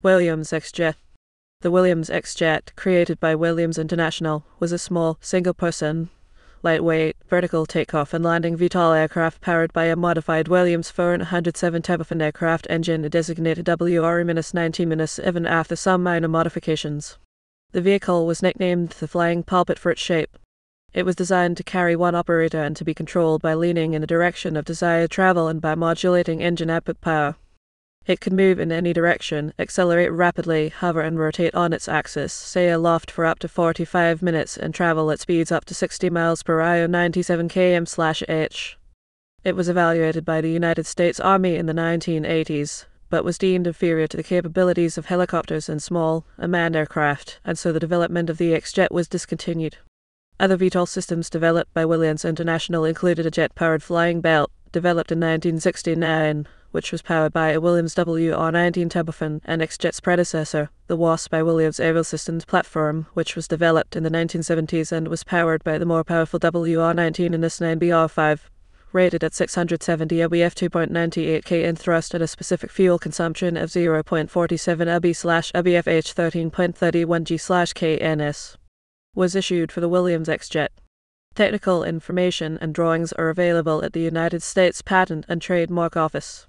Williams X-Jet The Williams X-Jet, created by Williams International, was a small, single-person, lightweight, vertical takeoff and landing VTOL aircraft powered by a modified Williams 407 turbofan aircraft engine designated WR-19-7 after some minor modifications. The vehicle was nicknamed the Flying Pulpit for its shape. It was designed to carry one operator and to be controlled by leaning in the direction of desired travel and by modulating engine output power. It could move in any direction, accelerate rapidly, hover and rotate on its axis, stay aloft for up to 45 minutes, and travel at speeds up to 60 miles per hour 97 km/h. It was evaluated by the United States Army in the 1980s, but was deemed inferior to the capabilities of helicopters and small, unmanned aircraft, and so the development of the X-Jet was discontinued. Other VTOL systems developed by Williams International included a jet-powered flying belt, developed in 1969, which was powered by a Williams WR-19 turbofan and X-Jet's predecessor, the WASP by Williams Aerial Systems platform, which was developed in the 1970s and was powered by the more powerful WR-19 and S9 BR5, rated at 670 lbf 2.98 kN thrust and a specific fuel consumption of 0.47 lb slash lbfh 13.31 g slash kns, was issued for the Williams X-Jet. Technical information and drawings are available at the United States Patent and Trademark Office.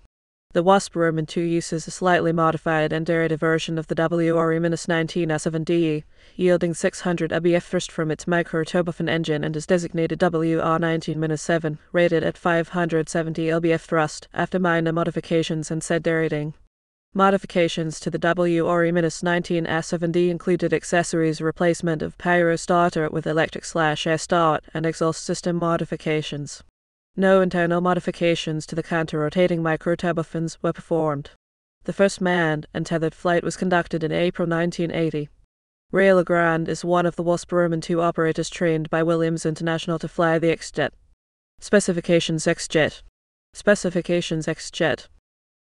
The Wasp Roman 2 uses a slightly modified and derivative version of the WRE-19 S7DE, yielding 600 lbf thrust from its micro turbofan engine and is designated WR19-7, rated at 570 lbf thrust after minor modifications and said derating. Modifications to the WRE-19 S7D included accessories replacement of pyro starter with electric slash S-start and exhaust system modifications. No internal modifications to the counter-rotating microturbofans were performed. The first manned and tethered flight was conducted in April 1980. Ray LeGrand is one of the Wasp Roman 2 operators trained by Williams International to fly the X-Jet. Specifications X-Jet Specifications X-Jet